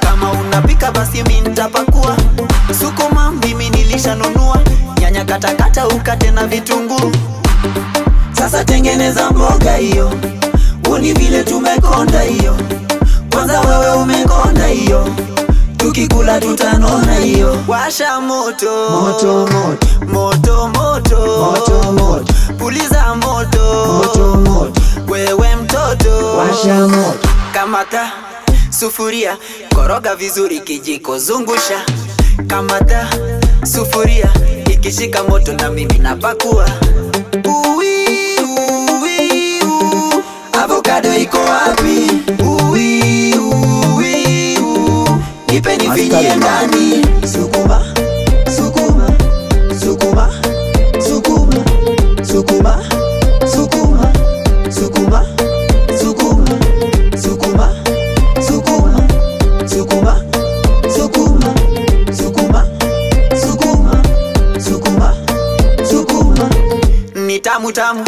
Kama unapika basi mi nitapakua. Sukuma mimi nilishanunua. Nyanya katakata ukate na vitunguu. Sasa tengeneza mboga hiyo Uni vile tumekonda hiyo. Kwanza wewe umekonda hiyo. Tukikula tutanona hiyo. Washa moto. Moto, moto. moto moto. Moto, moto. puliza moto. Moto, moto. wewe mtoto. Washa moto. kamata sufuria. Koroga vizuri kijiko zungusha kamata sufuria. Ikishika moto na mimi napakua. Uwi, iko wapi Uwi, uwi, u. nipe nifinyie ndani sukuma sukuma sukuma sukuma sukuma sukuma sukuma sukuma sukuma sukuma sukuma sukuma sukuma sukuma sukuma sukuma ni tamu tamu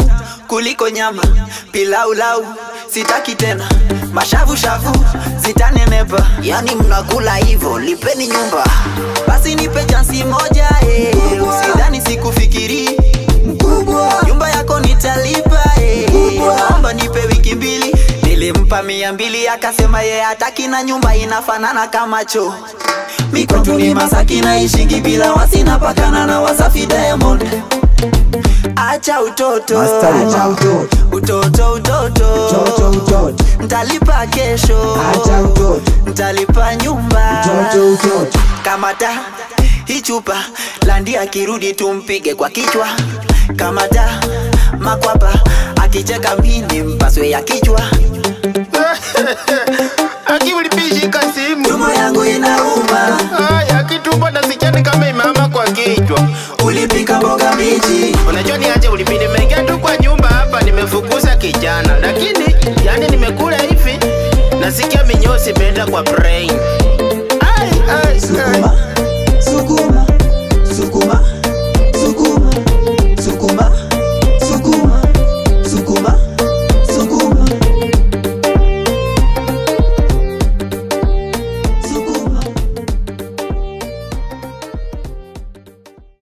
kuliko nyama pilaulau sitaki tena. Mashavu shavu zitanenepa. Yani mnakula hivyo lipeni nyumba. Basi nipe chansi moja eh. usidhani sikufikiri. Nyumba yako nitalipa eh. naomba nipe wiki mbili. Nilimpa mia mbili akasema ye hataki na nyumba inafanana kama choo. Mikwetu ni masaki naishingi bila wasi napakana na wasafi diamond. Acha utoto. Acha utoto utoto Utoto, utoto. Kesho. Acha utoto. ntalipa nyumba. Utoto, utoto. kamata hii chupa. Landi akirudi tumpige kwa kichwa. Kamata makwapa. Akicheka mini mpaswe ya kichwa Sikia minyo sipenda kwa brain ai, ai, ai.